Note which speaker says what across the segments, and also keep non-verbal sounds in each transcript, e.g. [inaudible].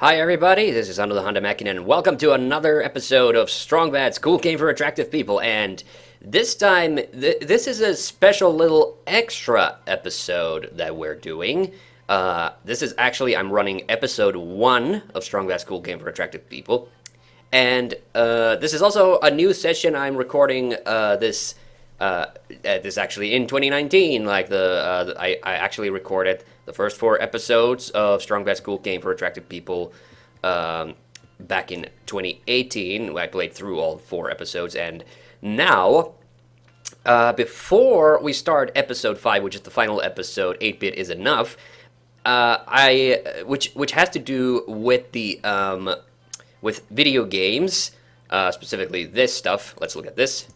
Speaker 1: Hi everybody, this is Under the Honda Mackin and welcome to another episode of Strong Bad's Cool Game for Attractive People. And this time, th- this is a special little extra episode that we're doing. Uh, this is actually, I'm running episode one of Strong Bad's Cool Game for Attractive People. And uh, this is also a new session I'm recording uh, this uh, uh, this actually in 2019. Like the, uh, I, I actually recorded the first four episodes of Strong Bad's Cool Game for Attractive People um, back in 2018. I played through all four episodes, and now. Uh, before we start episode five, which is the final episode, eight bit is enough. Uh, I which which has to do with the um, with video games, uh, specifically this stuff. Let's look at this.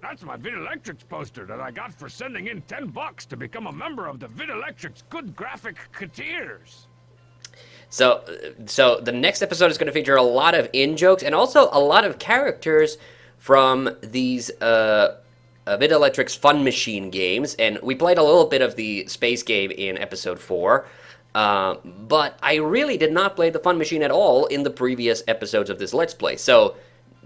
Speaker 2: That's my Videlectrix poster that I got for sending in 10 bucks to become a member of the Videlectrix Good Graphic Coteers.
Speaker 1: So, so the next episode is going to feature a lot of in jokes and also a lot of characters from these uh, uh, Videlectrix Fun Machine games, and we played a little bit of the space game in episode four. Uh, but I really did not play the Fun Machine at all in the previous episodes of this Let's Play. So,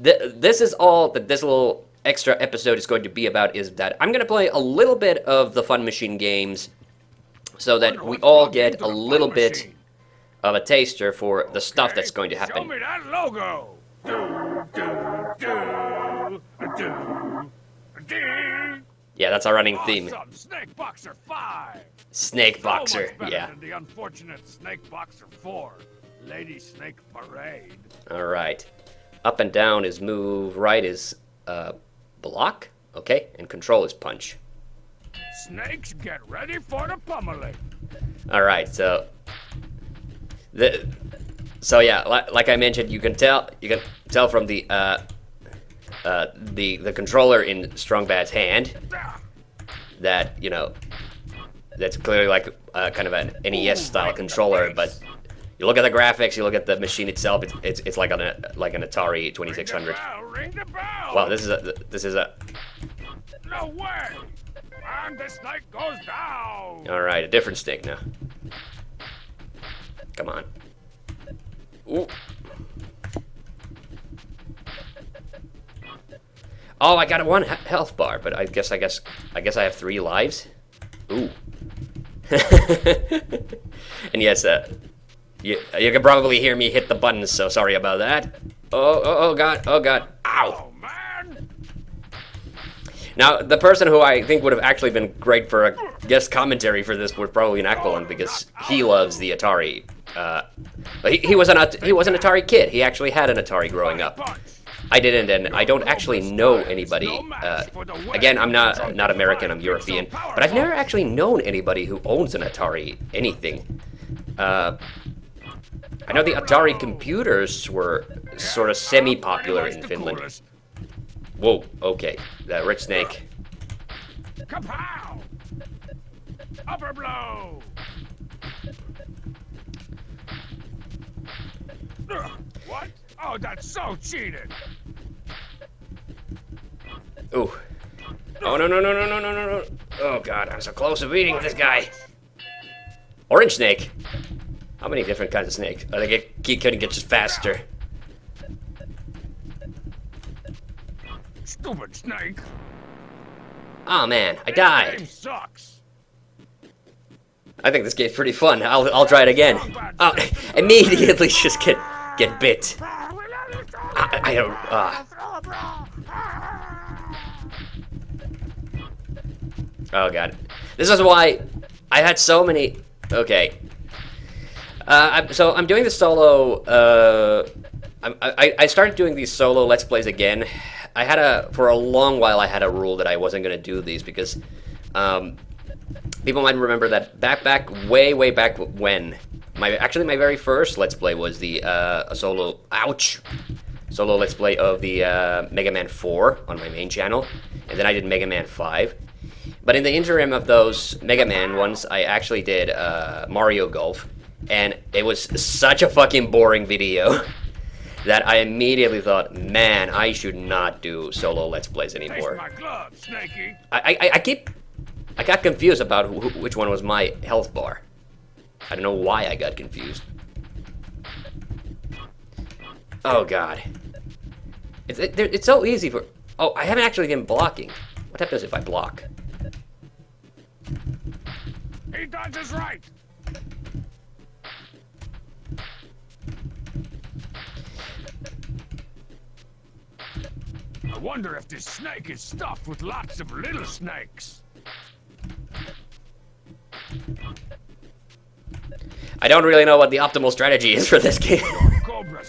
Speaker 1: th- this is all that this little extra episode is going to be about. Is that I'm going to play a little bit of the Fun Machine games, so that we all get a little bit
Speaker 2: Machine.
Speaker 1: of a taster for the stuff that's going to
Speaker 2: Show
Speaker 1: happen.
Speaker 2: me that logo. Do, do, do.
Speaker 1: Yeah, that's our running theme.
Speaker 2: Awesome. Snake Boxer 5.
Speaker 1: Snake
Speaker 2: So
Speaker 1: Boxer. Yeah.
Speaker 2: the unfortunate Snake Boxer 4. Lady Snake Parade.
Speaker 1: All right. Up and down is move. Right is uh, block. Okay, and control is punch.
Speaker 2: Snakes, get ready for the pummeling.
Speaker 1: All right. So the so yeah, li- like I mentioned, you can tell you can tell from the uh, uh, the the controller in Strong Bad's hand that you know that's clearly like uh, kind of an NES style controller, but you look at the graphics, you look at the machine itself, it's it's, it's like an like an Atari
Speaker 2: Ring the
Speaker 1: 2600.
Speaker 2: bell, ring the bell.
Speaker 1: Wow, this is a this is a
Speaker 2: No way! And the snake goes down!
Speaker 1: all right, a different stick now. Come on. Ooh. Oh, I got a one health bar, but I guess I guess I guess I have three lives. Ooh. [laughs] and yes, uh, you you can probably hear me hit the buttons, so sorry about that. Oh oh oh god oh god ow.
Speaker 2: Oh man!
Speaker 1: Now, the person who I think would have actually been great for a guest commentary for this would probably be Aquilin because he loves the Atari. Uh, he, he was an he was an Atari kid. He actually had an Atari growing up. I didn't, and I don't actually know anybody. Uh, again, I'm not not American. I'm European, but I've never actually known anybody who owns an Atari anything. Uh, I know the Atari computers were sort of semi-popular in Finland. Whoa, okay, that Red Snake.
Speaker 2: Kapow! Upper blow! What? Oh, that's so cheated!
Speaker 1: Ooh. Oh no no no no no no no no! Oh god, I'm so close to beating this guy. Orange snake. How many different kinds of snakes? Oh, they get keep couldn't get just faster.
Speaker 2: Stupid snake!
Speaker 1: Oh man, I
Speaker 2: This
Speaker 1: died.
Speaker 2: game sucks!
Speaker 1: I think this game's pretty fun. I'll I'll try it again. Oh, [laughs] immediately just get get bit. I, I don't. Uh. Oh god, this is why I had so many. Okay. Uh, so I'm doing the solo. Uh, I, I started doing these solo let's plays again. I had a for a long while. I had a rule that I wasn't gonna do these because um, people might remember that back back way way back when my actually my very first let's play was the uh, a solo ouch solo let's play of the uh, Mega Man 4 on my main channel, and then I did Mega Man 5. But in the interim of those Mega Man ones, I actually did uh, Mario Golf, and it was such a fucking boring video [laughs] that I immediately thought, man, I should not do solo Let's Plays anymore.
Speaker 2: glove,
Speaker 1: I, I, I keep, I got confused about wh- which one was my health bar. I don't know why I got confused. Oh god. It's it, it's so easy for. Oh, I haven't actually been blocking. What happens if I block?
Speaker 2: He dodges right. Wonder if this snake is stuffed with lots of little snakes.
Speaker 1: I don't really know what the optimal strategy is for this game.
Speaker 2: Cobra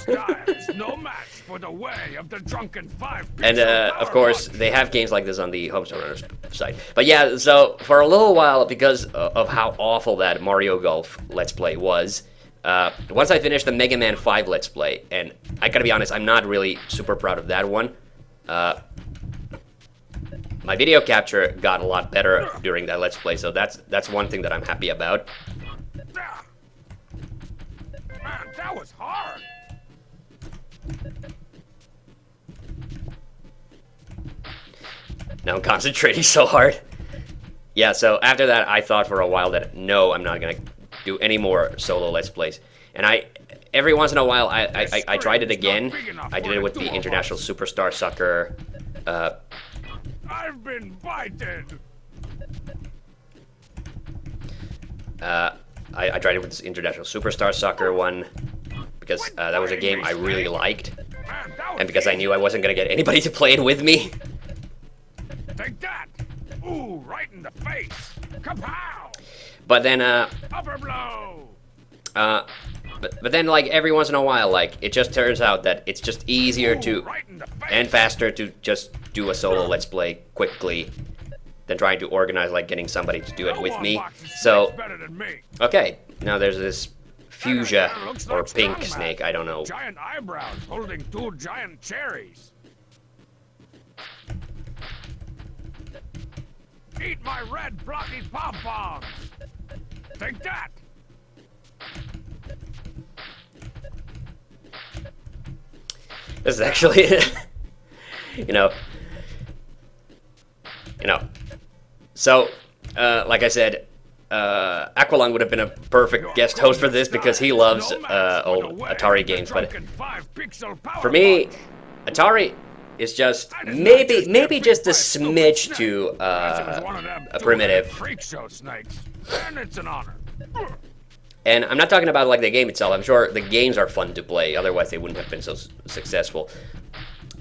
Speaker 2: no [laughs] match for the way of the drunken five.
Speaker 1: and uh, of course, they have games like this on the Homestar Runners site. But yeah, so for a little while, because of how awful that Mario Golf Let's Play was, uh, once I finished the Mega Man 5 Let's Play, and I gotta be honest, I'm not really super proud of that one. Uh, my video capture got a lot better during that Let's Play, so that's that's one thing that I'm happy about.
Speaker 2: Man, that was hard.
Speaker 1: Now I'm concentrating [laughs] so hard. Yeah, so after that, I thought for a while that no, I'm not gonna do any more solo Let's Plays. And I, every once in a while, I I, I, I tried it again. I did it with the International Superstar Soccer. Uh,
Speaker 2: I've been bited.
Speaker 1: uh, I, I tried it with this International Superstar Soccer one because uh, that was a game I really liked,
Speaker 2: Man, that was
Speaker 1: and because I knew I wasn't gonna get anybody to play it with me.
Speaker 2: Take that! Ooh, right in the face! Kapow!
Speaker 1: But then, uh,
Speaker 2: Upper blow!
Speaker 1: uh, but, but then like every once in a while, like it just turns out that it's just easier to
Speaker 2: right in the face!
Speaker 1: and faster to just do a solo let's play quickly than trying to organize like getting somebody to do it with me. So
Speaker 2: snakes better than me.
Speaker 1: okay, now there's this fuchsia or pink snake. I don't know.
Speaker 2: Giant eyebrows holding two giant cherries. Eat my red blocky pom-poms! Take that!
Speaker 1: This is actually, [laughs] you know, you know. So, uh, like I said, uh, Aqualung would have been a perfect guest host for this because he loves
Speaker 2: No
Speaker 1: uh, old Atari games. But
Speaker 2: drunken five-pixel power
Speaker 1: for me,
Speaker 2: punch.
Speaker 1: Atari is just
Speaker 2: That is not
Speaker 1: maybe
Speaker 2: just
Speaker 1: maybe just a smidge
Speaker 2: snake.
Speaker 1: too
Speaker 2: Unless it was
Speaker 1: uh,
Speaker 2: one of them
Speaker 1: a
Speaker 2: two-headed
Speaker 1: primitive. And I'm not talking about like the game itself. I'm sure the games are fun to play. Otherwise, they wouldn't have been so s- successful.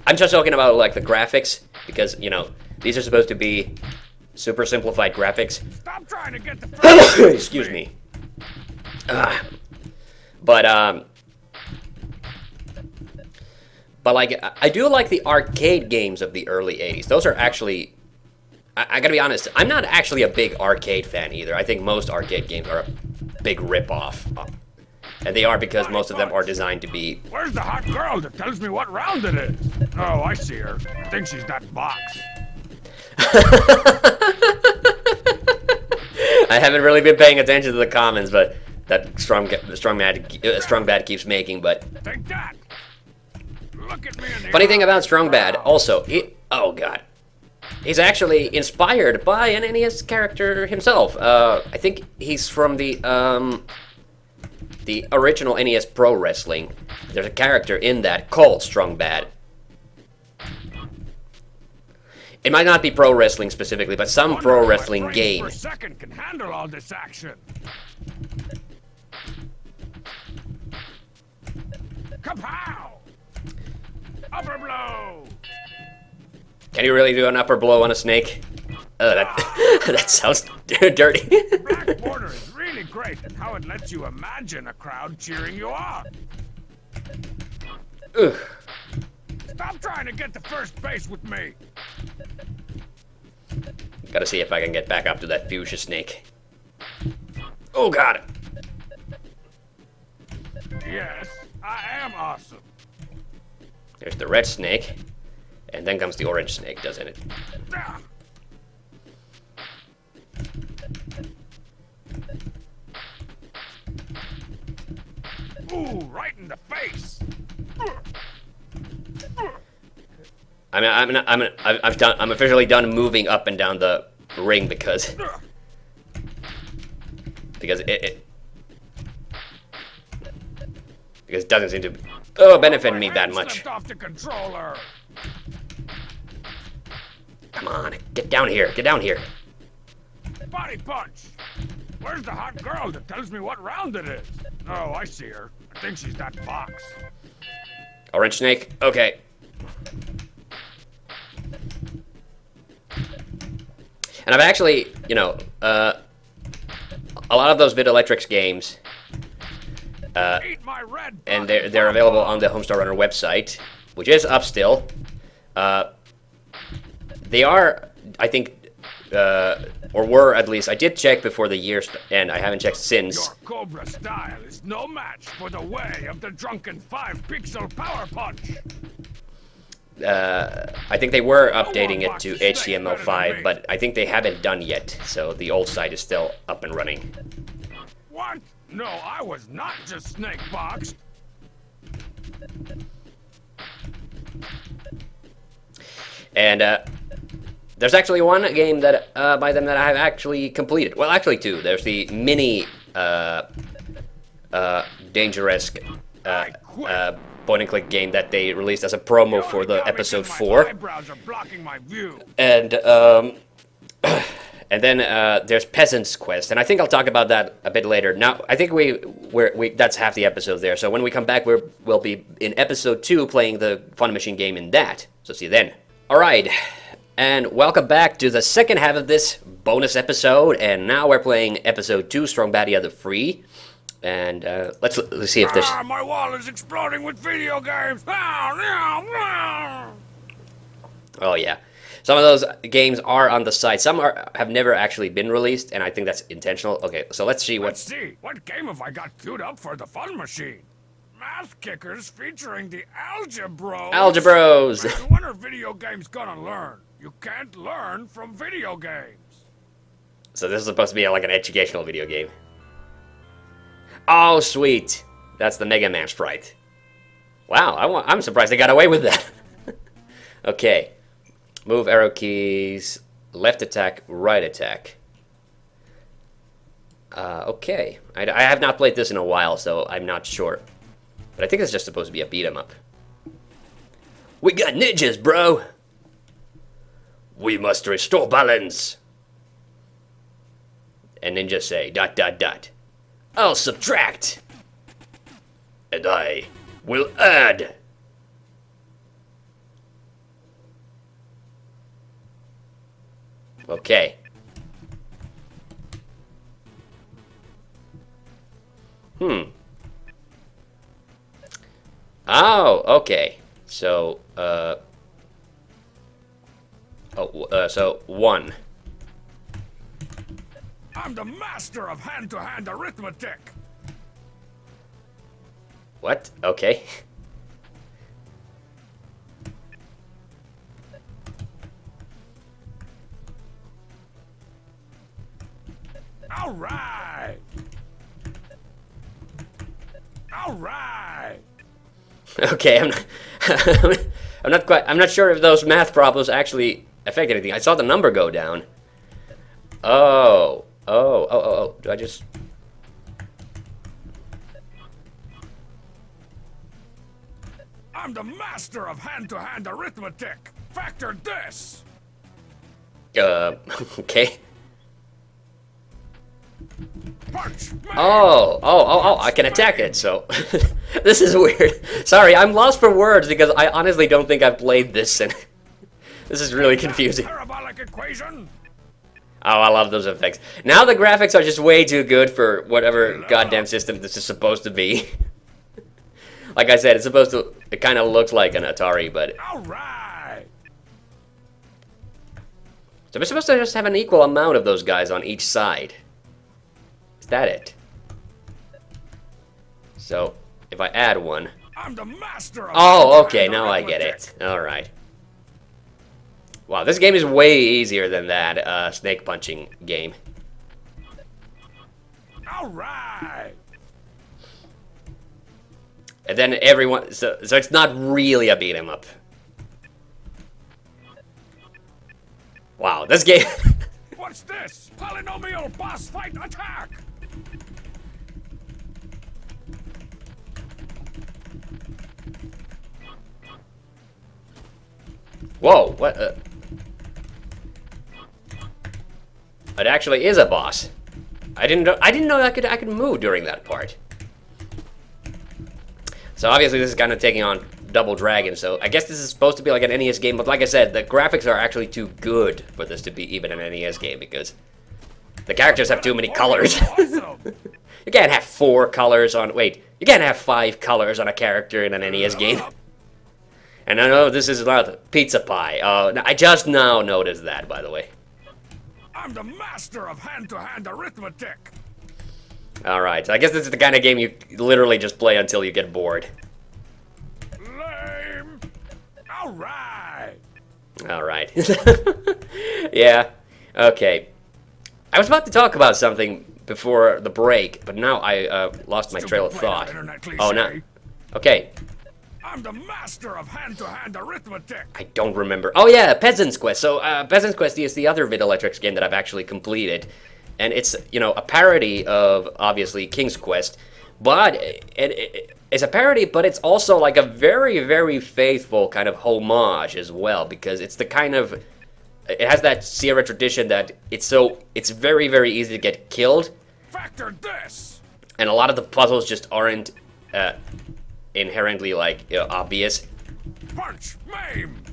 Speaker 1: I'm just talking about like the graphics because you know these are supposed to be super simplified graphics.
Speaker 2: Stop trying to get the [coughs]
Speaker 1: Excuse me. But um. But like, I- I do like the arcade games of the early '80s. Those are actually, I, I gotta be honest, I'm not actually a big arcade fan either. I think most arcade games are a big rip-off. And they are because most of them are designed to be
Speaker 2: Where's the hot girl that tells me what round it is? Oh, I see her. I think she's that box. [laughs]
Speaker 1: I haven't really been paying attention to the comments, but that strong strong bad uh, strong bad keeps making. But
Speaker 2: Take that. Look at me in the
Speaker 1: funny thing about strong bad, also, he oh god, he's actually inspired by an NES character himself. Uh, I think he's from the um, the original NES Pro Wrestling. There's a character in that called Strong Bad. It might not be pro wrestling specifically, but some pro wrestling game.
Speaker 2: Second can handle all this action. Kapow! Upper blow!
Speaker 1: Can you really do an upper blow on a snake? Oh, that [laughs] that sounds dirty.
Speaker 2: Black [laughs] Border is really great at how it lets you imagine a crowd cheering you on.
Speaker 1: Ugh.
Speaker 2: Stop trying to get to first base with me.
Speaker 1: Gotta see if I can get back up to that fuchsia snake. Oh god!
Speaker 2: Yes, I am awesome.
Speaker 1: There's the red snake, and then comes the orange snake, doesn't it?
Speaker 2: Ooh, right in the face.
Speaker 1: I mean, I'm not, I'm I've I've done I'm officially done moving up and down the ring because because it, it because it doesn't seem to oh, benefit me that much.
Speaker 2: off the controller.
Speaker 1: Come on, get down here, get down here.
Speaker 2: Body punch. Where's the hot girl that tells me what round it is? Oh, I see her. I think she's that box.
Speaker 1: Orange snake, okay. And I've actually, you know, uh, a lot of those Videlectrix games, uh,
Speaker 2: Eat my red.
Speaker 1: and they're, they're available on the Homestar Runner website, which is up still. Uh, they are, I think, uh, or were at least. I did check before the year st- end. I haven't checked since.
Speaker 2: Your Cobra style is no match for the way of the drunken five-pixel power punch.
Speaker 1: Uh, I think they were updating it to
Speaker 2: the snake better than
Speaker 1: HTML5, but I think they haven't done yet. So the old site is still up and running.
Speaker 2: What? No, I was not just snake boxed.
Speaker 1: And uh, there's actually one game that uh, by them that I have actually completed. Well, actually two. There's the mini uh, uh, dangerous uh, uh, point and click game that they released as a promo for the episode four.
Speaker 2: My eyebrows are blocking my view.
Speaker 1: and um, [coughs] and then uh, there's Peasant's Quest, and I think I'll talk about that a bit later. Now, I think we we're, we that's half the episode there. So when we come back, we're, we'll be in episode two playing the Fun Machine game in that. So see you then. All right, and welcome back to the second half of this bonus episode, and now we're playing episode two, Strong Badia the Free. And uh, let's let's see if there's.
Speaker 2: Ah, my wall is exploding with video games. Ah.
Speaker 1: Oh yeah, some of those games are on the site. Some are have never actually been released, and I think that's intentional. Okay, so let's see what.
Speaker 2: Let's
Speaker 1: what.
Speaker 2: see. What game have I got queued up for the fun machine? Math kickers featuring the Algebros.
Speaker 1: Algebros.
Speaker 2: Man, when are video games gonna learn? You can't learn from video games.
Speaker 1: So this is supposed to be like an educational video game. Oh sweet, that's the Mega Man sprite. Wow, I I'm surprised they got away with that. [laughs] okay, move arrow keys, left attack, right attack. Uh, okay, I, I have not played this in a while, so I'm not sure. But I think it's just supposed to be a beat 'em up. We got ninjas, bro. We must restore balance. And then just say dot dot dot. I'll subtract. And I will add. Okay. Hmm. Oh, okay. So, uh. Oh, uh, so one.
Speaker 2: I'm the master of hand-to-hand arithmetic.
Speaker 1: What? Okay.
Speaker 2: All right. All right. [laughs]
Speaker 1: Okay, I'm not, [laughs] I'm not quite. I'm not sure if those math problems actually affect anything. I saw the number go down. Oh, oh, oh, oh, oh. Do I just?
Speaker 2: I'm the master of hand-to-hand arithmetic. Factor this.
Speaker 1: Uh, [laughs] okay. Oh, oh, oh, oh! I can attack it. So, [laughs] this is weird. Sorry, I'm lost for words because I honestly don't think I've played this, and this is really confusing. Oh, I love those effects. Now the graphics are just way too good for whatever goddamn system this is supposed to be. [laughs] like I said, it's supposed to. It kind of looks like an Atari, but
Speaker 2: All right.
Speaker 1: so we're supposed to just have an equal amount of those guys on each side. Is that it? So if I add one.
Speaker 2: I'm the master of
Speaker 1: Oh, okay, now I get it. All right. Wow, this game is way easier than that uh, snake punching game.
Speaker 2: All right.
Speaker 1: And then everyone, so, so it's not really a beat 'em up. Wow, this game. [laughs]
Speaker 2: What's this? Polynomial boss fight attack!
Speaker 1: Whoa, what? Uh It actually is a boss. I didn't know. I didn't know I could. I could move during that part. So obviously this is kind of taking on Double Dragon. So I guess this is supposed to be like an NES game, but like I said, the graphics are actually too good for this to be even an NES game because the characters have too many colors. [laughs] you can't have four colors on. Wait, you can't have five colors on a character in an NES game. [laughs] And I know this is not pizza pie. Uh, I just now noticed that, by the way.
Speaker 2: I'm the master of hand-to-hand arithmetic.
Speaker 1: All right, I guess this is the kind of game you literally just play until you get bored.
Speaker 2: Lame. All right.
Speaker 1: All right. [laughs] yeah. Okay. I was about to talk about something before the break, but now I uh, lost my trail of thought. Oh, no. Okay.
Speaker 2: I'm the master of hand-to-hand arithmetic.
Speaker 1: I don't remember. Oh yeah, Peasant's Quest. So uh, Peasant's Quest is the other Videlectrix game that I've actually completed, and it's you know a parody of obviously King's Quest, but it, it, it's a parody, but it's also like a very very faithful kind of homage as well because it's the kind of it has that Sierra tradition that it's so it's very very easy to get killed.
Speaker 2: Factor this.
Speaker 1: And a lot of the puzzles just aren't uh, inherently like obvious.
Speaker 2: Punch, maim.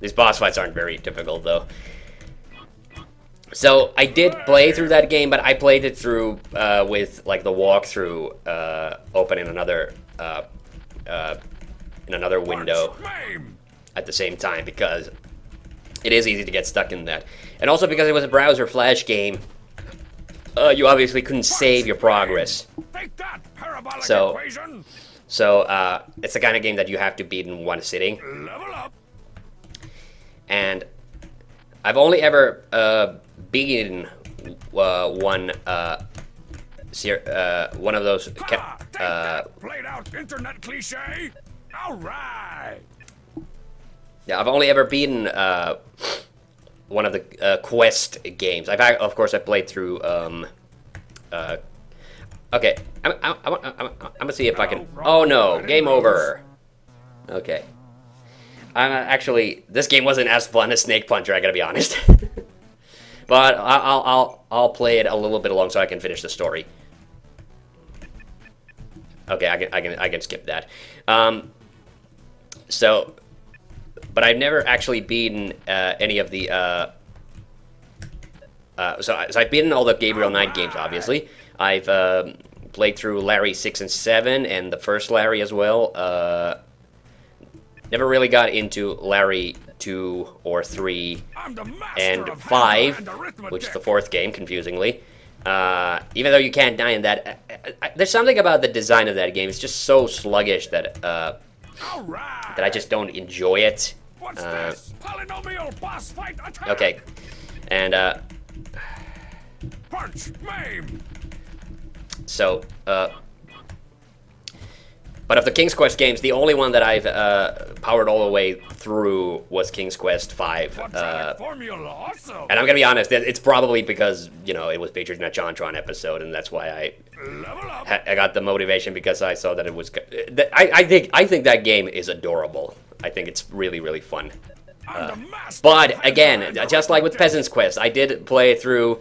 Speaker 1: These boss fights aren't very difficult though. So I did play through that game, but I played it through uh, with like the walkthrough uh, open in another uh, uh in another window at the same time because it is easy to get stuck in that, and also because it was a browser flash game. Uh, you obviously couldn't save your progress. so, so uh, it's the kind of game that you have to beat in one sitting. And I've only ever uh, beaten uh, one uh, uh, one of those.
Speaker 2: Uh, played out internet cliche. All right.
Speaker 1: Yeah, I've only ever beaten uh, one of the uh, quest games. I've of course I played through. Um, uh, okay, I'm, I'm, I'm, I'm, gonna see if I can. Oh no, game over. Okay. I'm actually this game wasn't as fun as Snake Puncher. I gotta be honest. [laughs] but I'll I'll I'll play it a little bit along so I can finish the story. Okay, I can I can I can skip that. Um, so but I've never actually beaten uh, any of the. Uh, uh, so, so, I've beaten all the Gabriel Knight games, obviously. I've um, played through Larry 6 and 7 and the first Larry as well. Uh, never really got into Larry 2 or 3 and 5, which is the fourth game, confusingly. Uh, even though you can't die in that, uh, there's something about the design of that game. It's just so sluggish that that I just don't enjoy it. What's uh, this? Polynomial boss fight attack! Okay. And, uh...
Speaker 2: Punch! Maim!
Speaker 1: So, uh... But of the King's Quest games, the only one that I've uh, powered all the way through was King's Quest V. Uh, and I'm gonna be honest, it's probably because you know it was featured in a JonTron episode, and that's why I I got the motivation because I saw that it was. I, I think I think that game is adorable. I think it's really really fun. Uh, but again, just like with Peasant's Quest, I did play through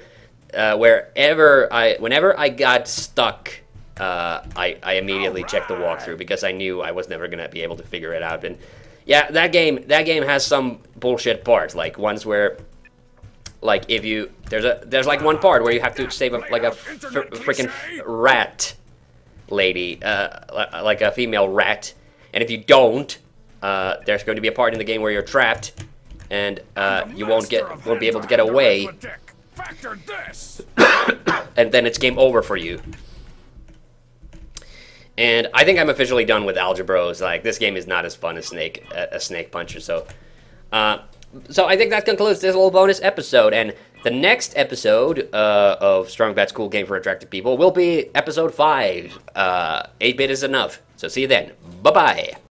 Speaker 1: uh, wherever I, whenever I got stuck uh, I, I immediately right. checked the walkthrough because I knew I was never gonna be able to figure it out. And yeah, that game that game has some bullshit parts, like ones where, like if you there's a there's like one part where you have to save a, like a freaking rat lady, uh, like a female rat, and if you don't, uh, there's going to be a part in the game where you're trapped, and uh, you won't get won't be able to get away, [coughs] and then it's game over for you. And I think I'm officially done with Algebros. Like this game is not as fun as Snake a Snake Puncher. So, uh, so I think that concludes this little bonus episode. And the next episode uh, of Strong Bad Cool Game for Attractive People will be episode five. Uh, Eight bit is enough. So see you then. Bye bye.